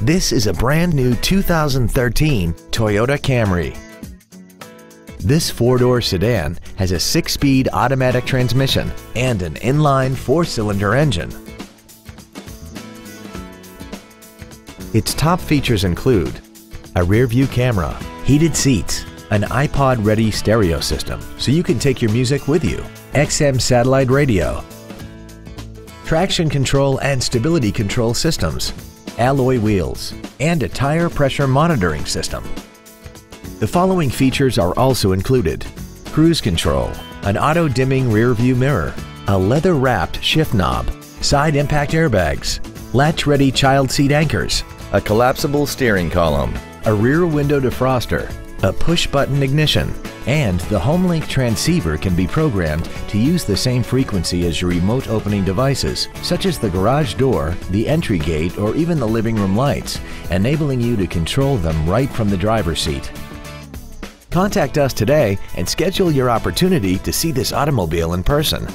This is a brand new 2013 Toyota Camry. This four-door sedan has a six-speed automatic transmission and an inline four-cylinder engine. Its top features include a rear-view camera, heated seats, an iPod-ready stereo system so you can take your music with you, XM satellite radio, traction control and stability control systems, alloy wheels, and a tire pressure monitoring system. The following features are also included. Cruise control, an auto-dimming rear-view mirror, a leather-wrapped shift knob, side impact airbags, latch-ready child seat anchors, a collapsible steering column, a rear window defroster, a push-button ignition, and the HomeLink transceiver can be programmed to use the same frequency as your remote opening devices, such as the garage door, the entry gate, or even the living room lights, enabling you to control them right from the driver's seat. Contact us today and schedule your opportunity to see this automobile in person.